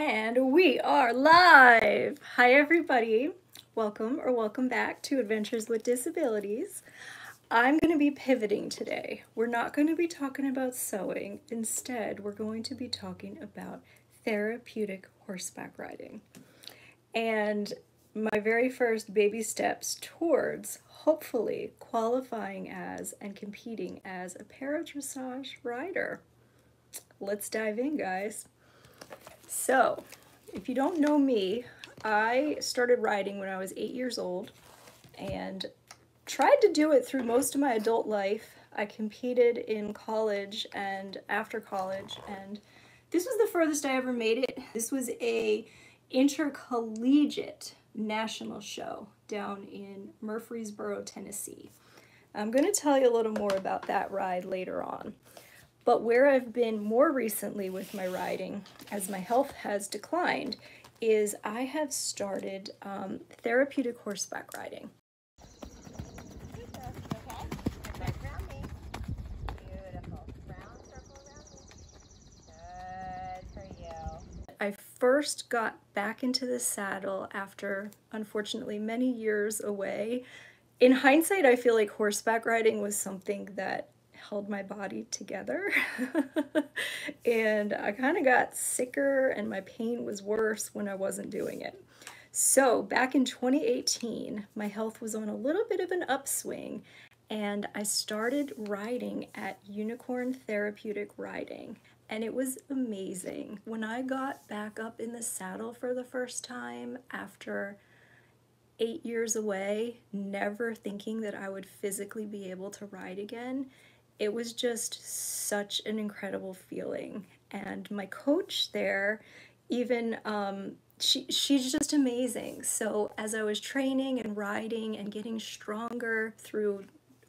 And we are live! Hi, everybody. Welcome or welcome back to Adventures with Disabilities. I'm going to be pivoting today. We're not going to be talking about sewing. Instead, we're going to be talking about therapeutic horseback riding. And my very first baby steps towards hopefully qualifying as and competing as a paradressage rider. Let's dive in, guys. So, if you don't know me, I started riding when I was eight years old and tried to do it through most of my adult life. I competed in college and after college, and this was the furthest I ever made it. This was a intercollegiate national show down in Murfreesboro, Tennessee. I'm going to tell you a little more about that ride later on. But where I've been more recently with my riding, as my health has declined, is I have started um, therapeutic horseback riding. I first got back into the saddle after, unfortunately, many years away. In hindsight, I feel like horseback riding was something that held my body together. and I kind of got sicker and my pain was worse when I wasn't doing it. So back in 2018, my health was on a little bit of an upswing and I started riding at Unicorn Therapeutic Riding and it was amazing. When I got back up in the saddle for the first time after eight years away, never thinking that I would physically be able to ride again, it was just such an incredible feeling. And my coach there, even um, she she's just amazing. So as I was training and riding and getting stronger through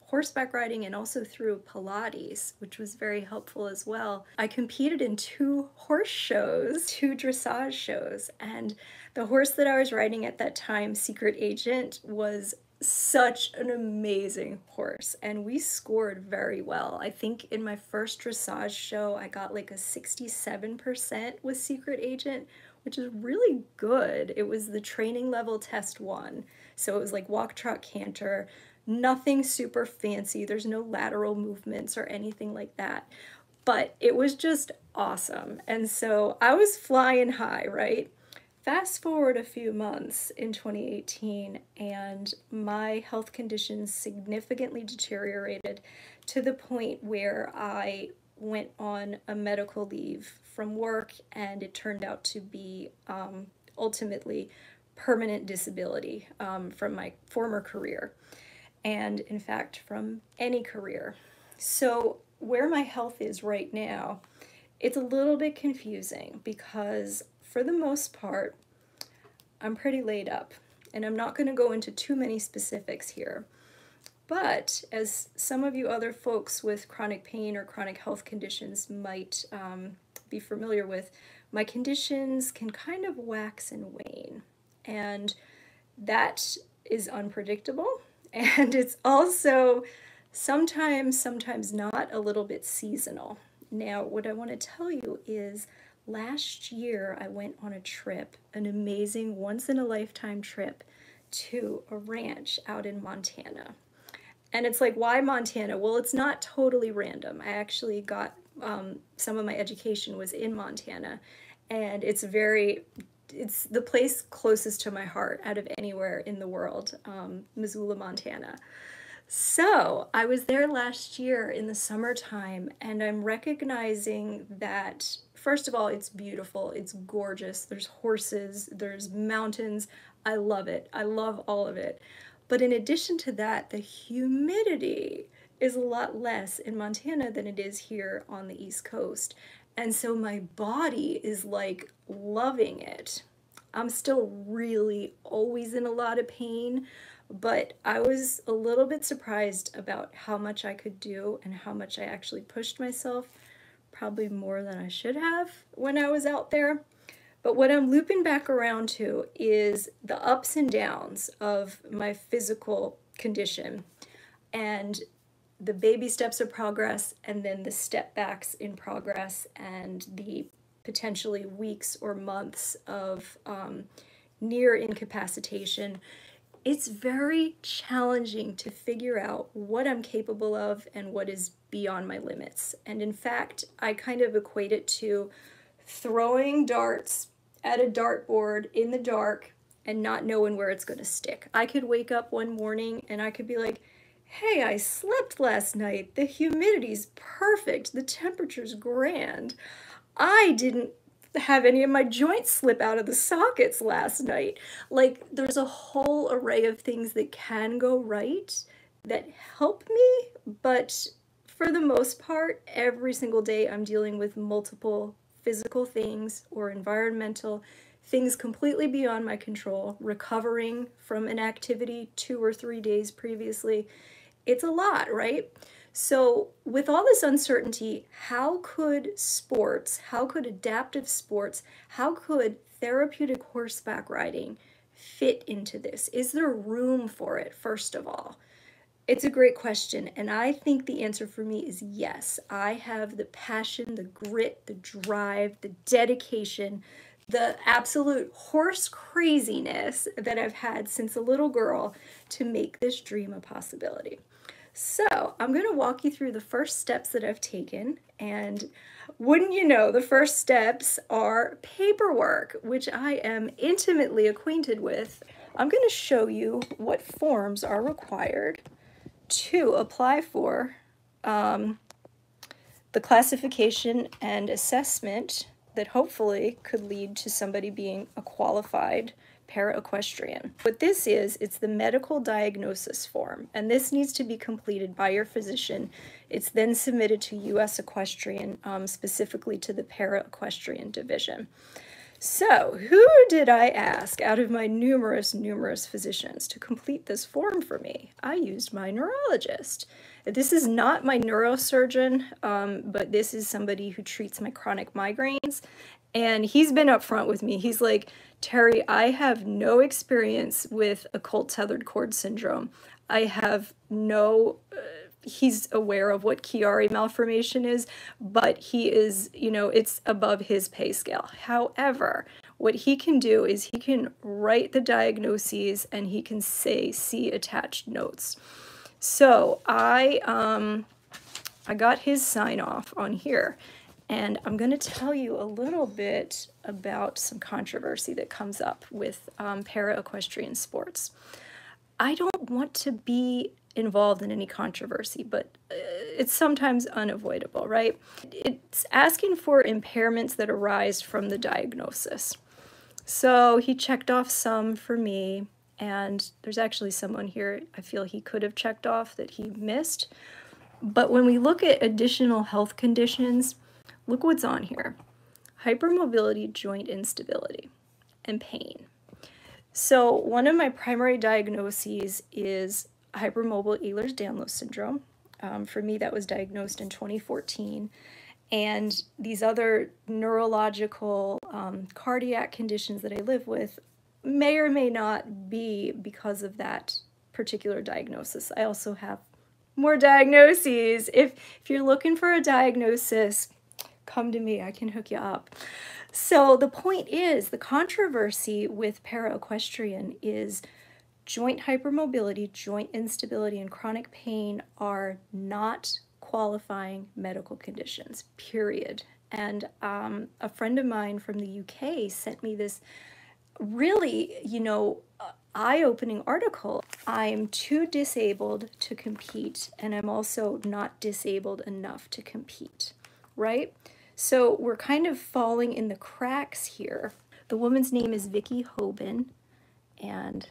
horseback riding and also through Pilates, which was very helpful as well. I competed in two horse shows, two dressage shows, and the horse that I was riding at that time, Secret Agent, was such an amazing horse and we scored very well. I think in my first dressage show I got like a 67% with Secret Agent, which is really good. It was the training level test one. So it was like walk, trot, canter, nothing super fancy. There's no lateral movements or anything like that. But it was just awesome. And so I was flying high, right? Fast forward a few months in 2018, and my health conditions significantly deteriorated to the point where I went on a medical leave from work, and it turned out to be um, ultimately permanent disability um, from my former career, and in fact, from any career. So, where my health is right now, it's a little bit confusing because for the most part, I'm pretty laid up. And I'm not going to go into too many specifics here. But as some of you other folks with chronic pain or chronic health conditions might um, be familiar with, my conditions can kind of wax and wane. And that is unpredictable. And it's also sometimes, sometimes not, a little bit seasonal. Now, what I want to tell you is last year I went on a trip, an amazing once in a lifetime trip to a ranch out in Montana. And it's like, why Montana? Well, it's not totally random. I actually got um, some of my education was in Montana, and it's very, it's the place closest to my heart out of anywhere in the world, um, Missoula, Montana. So I was there last year in the summertime, and I'm recognizing that, first of all, it's beautiful, it's gorgeous. There's horses, there's mountains. I love it. I love all of it. But in addition to that, the humidity is a lot less in Montana than it is here on the East Coast. And so my body is like loving it. I'm still really always in a lot of pain, but I was a little bit surprised about how much I could do and how much I actually pushed myself, probably more than I should have when I was out there. But what I'm looping back around to is the ups and downs of my physical condition and the baby steps of progress and then the step backs in progress and the potentially weeks or months of um, near incapacitation, it's very challenging to figure out what I'm capable of and what is beyond my limits. And in fact, I kind of equate it to throwing darts at a dartboard in the dark and not knowing where it's going to stick. I could wake up one morning and I could be like, hey, I slept last night. The humidity's perfect. The temperature's grand. I didn't have any of my joints slip out of the sockets last night. Like, there's a whole array of things that can go right that help me, but for the most part, every single day I'm dealing with multiple physical things or environmental things completely beyond my control, recovering from an activity two or three days previously. It's a lot, right? So, with all this uncertainty, how could sports, how could adaptive sports, how could therapeutic horseback riding fit into this? Is there room for it, first of all? It's a great question, and I think the answer for me is yes. I have the passion, the grit, the drive, the dedication, the absolute horse craziness that I've had since a little girl to make this dream a possibility. So I'm going to walk you through the first steps that I've taken. And wouldn't you know, the first steps are paperwork, which I am intimately acquainted with. I'm going to show you what forms are required to apply for um, the classification and assessment that hopefully could lead to somebody being a qualified para-equestrian. What this is, it's the medical diagnosis form, and this needs to be completed by your physician. It's then submitted to U.S. Equestrian, um, specifically to the para-equestrian division. So, who did I ask out of my numerous, numerous physicians to complete this form for me? I used my neurologist. This is not my neurosurgeon, um, but this is somebody who treats my chronic migraines. And he's been upfront with me. He's like, Terry, I have no experience with occult tethered cord syndrome. I have no, uh, he's aware of what Chiari malformation is, but he is, you know, it's above his pay scale. However, what he can do is he can write the diagnoses and he can say, see attached notes. So I, um, I got his sign off on here. And I'm going to tell you a little bit about some controversy that comes up with um, para-equestrian sports. I don't want to be involved in any controversy, but uh, it's sometimes unavoidable, right? It's asking for impairments that arise from the diagnosis. So he checked off some for me, and there's actually someone here I feel he could have checked off that he missed. But when we look at additional health conditions, look what's on here. Hypermobility, joint instability, and pain. So one of my primary diagnoses is hypermobile Ehlers-Danlos syndrome. Um, for me, that was diagnosed in 2014. And these other neurological um, cardiac conditions that I live with may or may not be because of that particular diagnosis. I also have more diagnoses. If, if you're looking for a diagnosis, come to me, I can hook you up. So the point is, the controversy with para-equestrian is joint hypermobility, joint instability, and chronic pain are not qualifying medical conditions, period. And um, a friend of mine from the UK sent me this really, you know, eye-opening article. I'm too disabled to compete, and I'm also not disabled enough to compete, right? So we're kind of falling in the cracks here. The woman's name is Vicki Hoban, and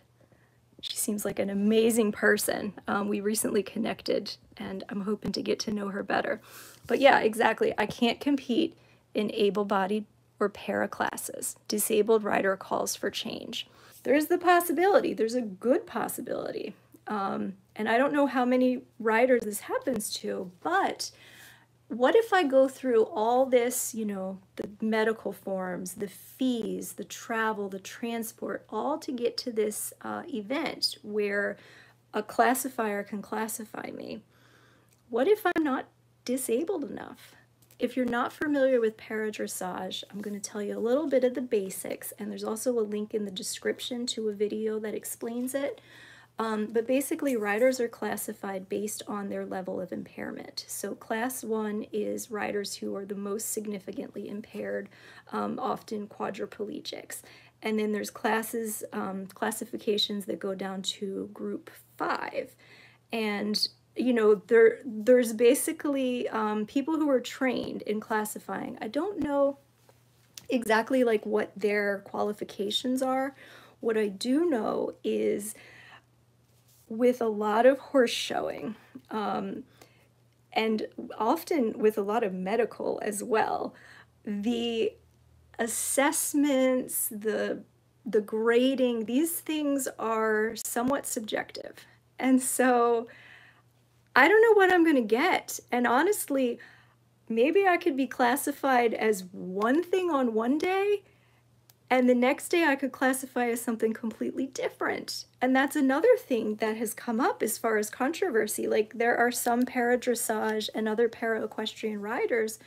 she seems like an amazing person. Um, we recently connected, and I'm hoping to get to know her better. But yeah, exactly. I can't compete in able-bodied or para classes. Disabled rider calls for change. There's the possibility. There's a good possibility. Um, and I don't know how many riders this happens to, but what if I go through all this, you know, the medical forms, the fees, the travel, the transport, all to get to this uh, event where a classifier can classify me? What if I'm not disabled enough? if you're not familiar with paradressage, I'm going to tell you a little bit of the basics, and there's also a link in the description to a video that explains it. Um, but basically, riders are classified based on their level of impairment. So class one is riders who are the most significantly impaired, um, often quadriplegics. And then there's classes, um, classifications that go down to group five. And you know, there there's basically um, people who are trained in classifying. I don't know exactly like what their qualifications are. What I do know is with a lot of horse showing, um, and often with a lot of medical as well, the assessments, the the grading, these things are somewhat subjective. And so I don't know what I'm going to get. And honestly, maybe I could be classified as one thing on one day and the next day I could classify as something completely different. And that's another thing that has come up as far as controversy. Like there are some para-dressage and other para-equestrian riders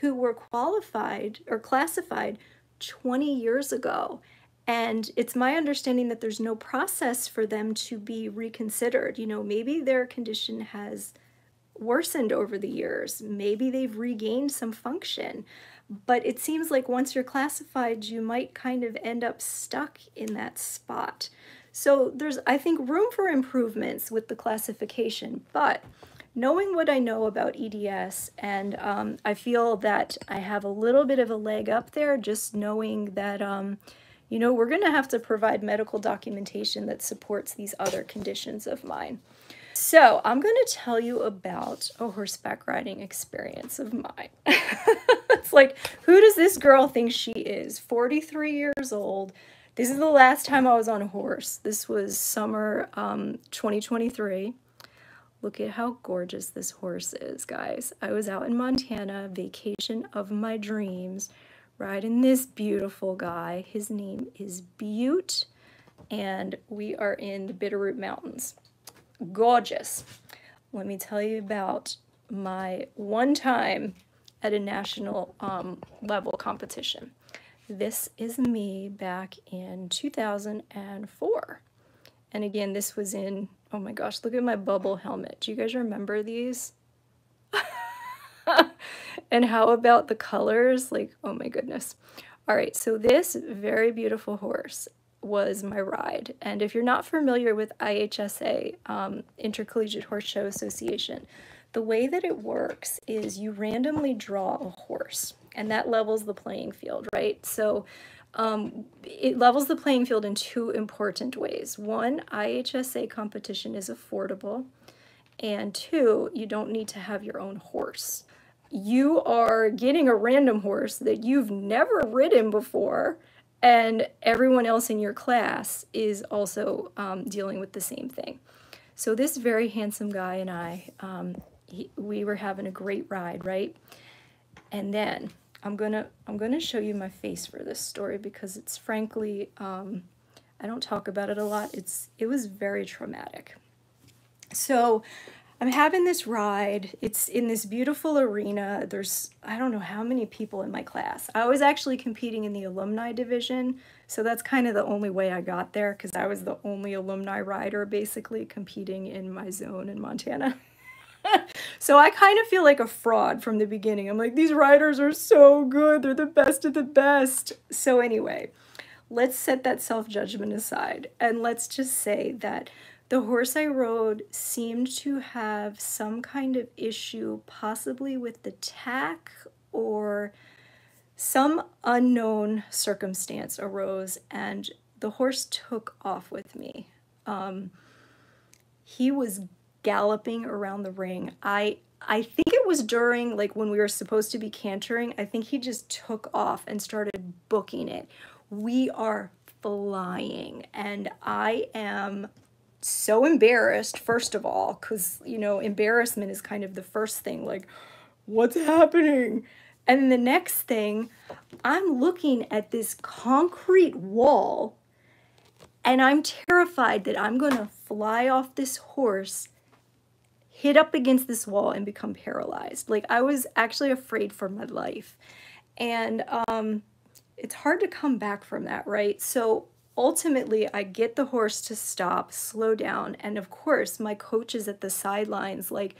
who were qualified or classified 20 years ago. And it's my understanding that there's no process for them to be reconsidered. You know, maybe their condition has worsened over the years. Maybe they've regained some function. But it seems like once you're classified, you might kind of end up stuck in that spot. So there's, I think, room for improvements with the classification, but knowing what I know about EDS, and um, I feel that I have a little bit of a leg up there just knowing that, um, you know, we're going to have to provide medical documentation that supports these other conditions of mine. So I'm going to tell you about a horseback riding experience of mine. it's like, who does this girl think she is? 43 years old. This is the last time I was on a horse. This was summer um, 2023. Look at how gorgeous this horse is, guys. I was out in Montana, vacation of my dreams, riding this beautiful guy. His name is Butte, and we are in the Bitterroot Mountains gorgeous. Let me tell you about my one time at a national um, level competition. This is me back in 2004. And again, this was in, oh my gosh, look at my bubble helmet. Do you guys remember these? and how about the colors? Like, oh my goodness. All right, so this very beautiful horse was my ride. And if you're not familiar with IHSA, um, Intercollegiate Horse Show Association, the way that it works is you randomly draw a horse and that levels the playing field, right? So um, it levels the playing field in two important ways. One, IHSA competition is affordable. And two, you don't need to have your own horse. You are getting a random horse that you've never ridden before and everyone else in your class is also um, dealing with the same thing. So this very handsome guy and I, um, he, we were having a great ride, right? And then I'm gonna I'm gonna show you my face for this story because it's frankly um, I don't talk about it a lot. It's it was very traumatic. So I'm having this ride. It's in this beautiful arena. There's, I don't know how many people in my class. I was actually competing in the alumni division, so that's kind of the only way I got there because I was the only alumni rider basically competing in my zone in Montana. so I kind of feel like a fraud from the beginning. I'm like, these riders are so good. They're the best of the best. So anyway, let's set that self-judgment aside and let's just say that the horse I rode seemed to have some kind of issue, possibly with the tack or some unknown circumstance arose, and the horse took off with me. Um, he was galloping around the ring. I I think it was during like when we were supposed to be cantering. I think he just took off and started booking it. We are flying and I am so embarrassed, first of all, because, you know, embarrassment is kind of the first thing, like, what's happening? And the next thing, I'm looking at this concrete wall and I'm terrified that I'm going to fly off this horse, hit up against this wall and become paralyzed. Like I was actually afraid for my life. And um, it's hard to come back from that, right? So ultimately, I get the horse to stop, slow down. And of course, my coach is at the sidelines, like,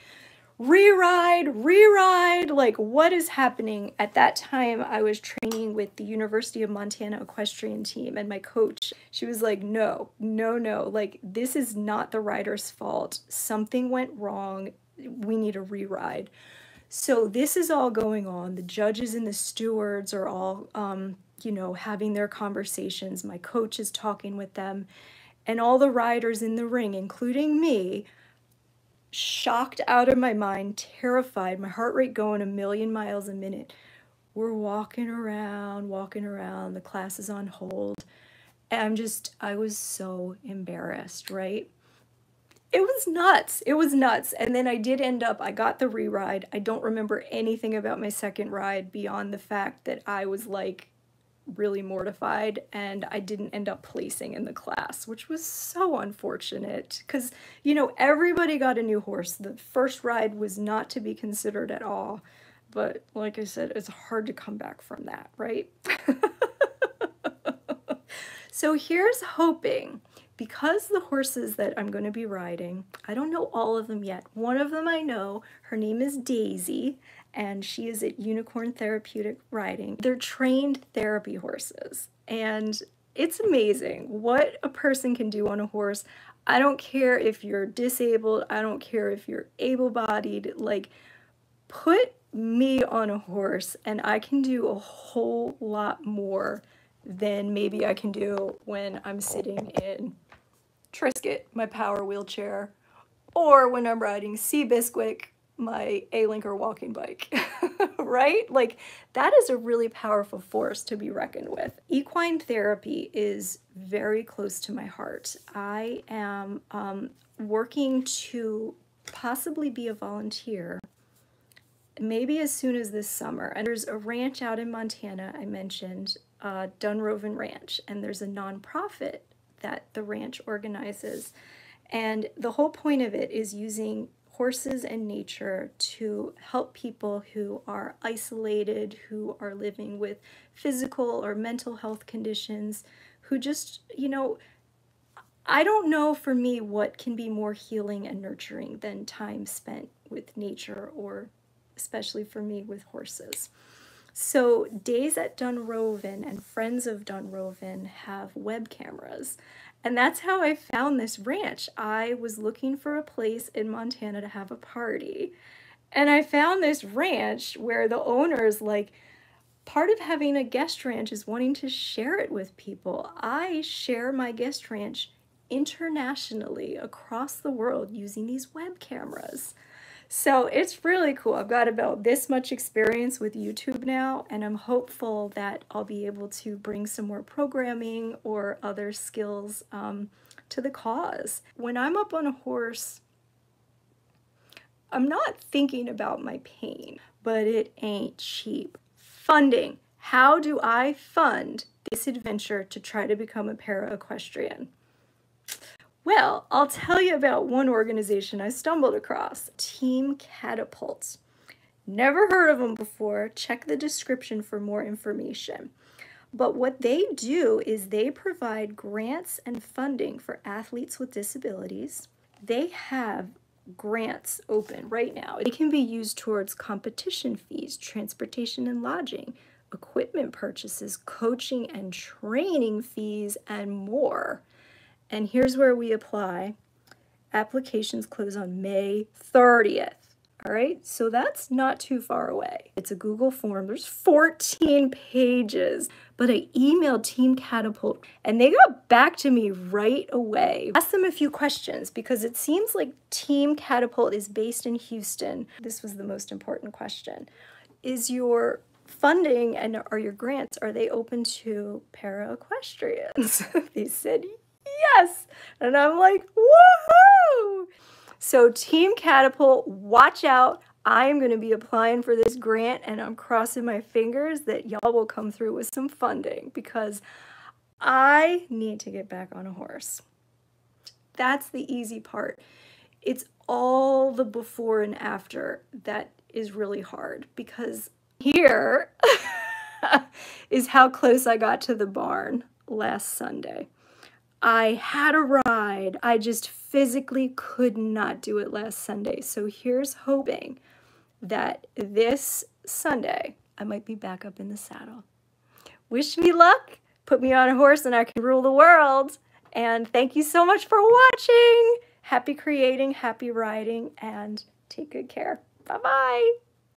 re-ride, re-ride, like what is happening? At that time, I was training with the University of Montana equestrian team and my coach, she was like, no, no, no, like this is not the rider's fault. Something went wrong. We need a re-ride. So this is all going on. The judges and the stewards are all, um, you know, having their conversations. My coach is talking with them and all the riders in the ring, including me, shocked out of my mind, terrified, my heart rate going a million miles a minute. We're walking around, walking around, the class is on hold. And I'm just, I was so embarrassed, right? It was nuts. It was nuts. And then I did end up, I got the re-ride. I don't remember anything about my second ride beyond the fact that I was like really mortified and I didn't end up placing in the class, which was so unfortunate because, you know, everybody got a new horse. The first ride was not to be considered at all. But like I said, it's hard to come back from that, right? so here's hoping because the horses that I'm going to be riding, I don't know all of them yet. One of them I know, her name is Daisy, and she is at Unicorn Therapeutic Riding. They're trained therapy horses, and it's amazing what a person can do on a horse. I don't care if you're disabled, I don't care if you're able bodied, like, put me on a horse, and I can do a whole lot more than maybe I can do when I'm sitting in Triscuit, my power wheelchair, or when I'm riding Seabisquick, my Alinker walking bike, right? Like that is a really powerful force to be reckoned with. Equine therapy is very close to my heart. I am um, working to possibly be a volunteer maybe as soon as this summer. And there's a ranch out in Montana I mentioned, uh, Dunrovin Ranch, and there's a nonprofit that the ranch organizes. And the whole point of it is using horses and nature to help people who are isolated, who are living with physical or mental health conditions, who just, you know, I don't know for me what can be more healing and nurturing than time spent with nature or especially for me with horses. So Days at Dunrovin and Friends of Dunrovin have web cameras. And that's how I found this ranch. I was looking for a place in Montana to have a party. And I found this ranch where the owners like, part of having a guest ranch is wanting to share it with people. I share my guest ranch internationally across the world using these web cameras. So it's really cool. I've got about this much experience with YouTube now, and I'm hopeful that I'll be able to bring some more programming or other skills um, to the cause. When I'm up on a horse, I'm not thinking about my pain, but it ain't cheap. Funding. How do I fund this adventure to try to become a para equestrian? Well, I'll tell you about one organization I stumbled across, Team Catapult. Never heard of them before. Check the description for more information. But what they do is they provide grants and funding for athletes with disabilities. They have grants open right now. It can be used towards competition fees, transportation and lodging, equipment purchases, coaching and training fees, and more. And here's where we apply. Applications close on May 30th. All right, so that's not too far away. It's a Google form. There's 14 pages, but I emailed Team Catapult and they got back to me right away. Asked them a few questions because it seems like Team Catapult is based in Houston. This was the most important question. Is your funding and are your grants, are they open to para equestrians? they said yes. And I'm like, woohoo! So Team Catapult, watch out. I am going to be applying for this grant and I'm crossing my fingers that y'all will come through with some funding because I need to get back on a horse. That's the easy part. It's all the before and after that is really hard because here is how close I got to the barn last Sunday. I had a ride. I just physically could not do it last Sunday. So here's hoping that this Sunday I might be back up in the saddle. Wish me luck. Put me on a horse and I can rule the world. And thank you so much for watching. Happy creating, happy riding, and take good care. Bye-bye.